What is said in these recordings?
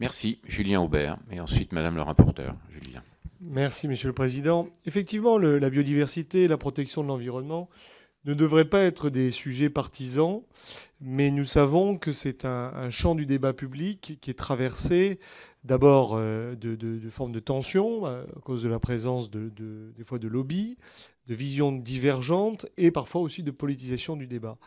Merci, Julien Aubert. Et ensuite, Madame le rapporteur, Julien. Merci, Monsieur le Président. Effectivement, la biodiversité, la protection de l'environnement ne devraient pas être des sujets partisans, mais nous savons que c'est un, champ du débat public qui est traversé d'abord euh, de, formes de tension à cause de la présence de, des fois de lobbies, de visions divergentes et parfois aussi de politisation du débat.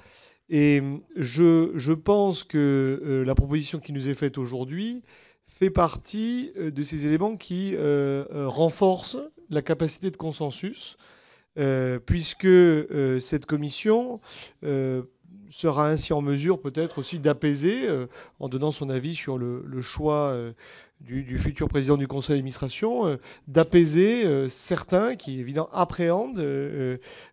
Et je, pense que euh, la proposition qui nous est faite aujourd'hui fait partie euh, de ces éléments qui renforcent la capacité de consensus euh, puisque euh, cette commission euh, sera ainsi en mesure peut-être aussi d'apaiser, en donnant son avis sur le, choix du, futur président du conseil d'administration, d'apaiser certains qui évidemment appréhendent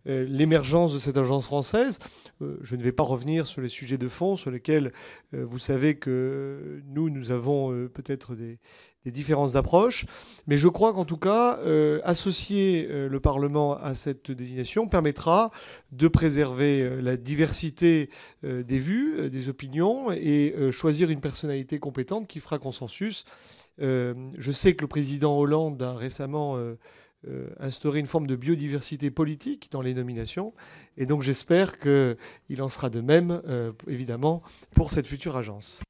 l'émergence de cette agence française. je ne vais pas revenir sur les sujets de fond sur lesquels vous savez que nous, nous avons peut-être des, des différences d'approche. Mais je crois qu'en tout cas, euh, associer euh, le Parlement à cette désignation permettra de préserver euh, la diversité des vues, des opinions, et choisir une personnalité compétente qui fera consensus. Je sais que le président Hollande a récemment instauré une forme de biodiversité politique dans les nominations, et donc j'espère qu'il en sera de même, évidemment, pour cette future agence.